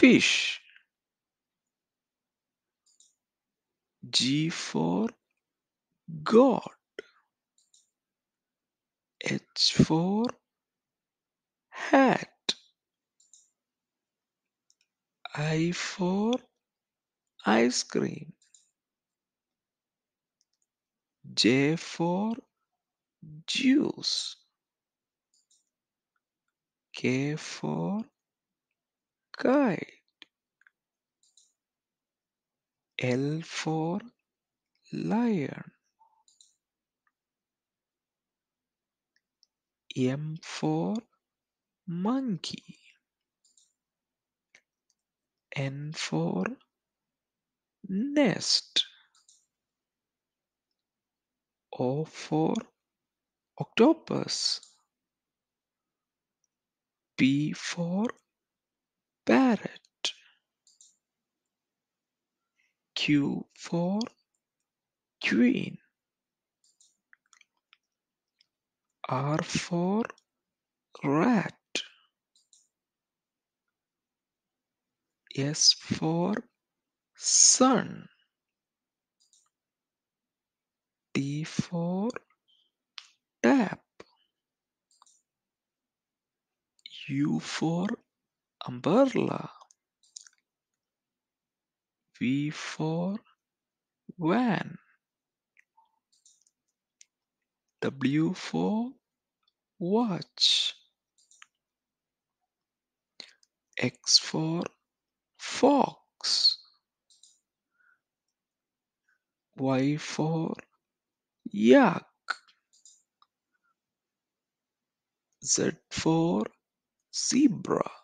fish. G for God. H for hat. I for ice cream. J for juice. K for kite. L for lion. M for monkey. N for nest. O for octopus. P for parrot. Q for queen. R for rat. S for sun. T for tap. U for umbrella. V for van. W for watch. X for fox. Y for yak. Z for zebra.